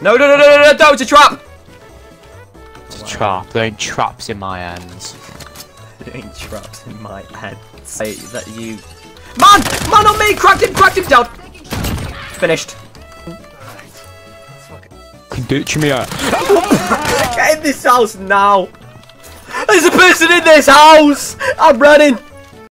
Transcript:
No, no, no, no, no, no, no, it's a trap! It's a trap. There ain't traps in my hands. There ain't traps in my head. Say that you... Man! Man on me! Cracked him! Cracked him down! Finished. Ditch me out. Get in this house now! There's a person in this house! I'm running!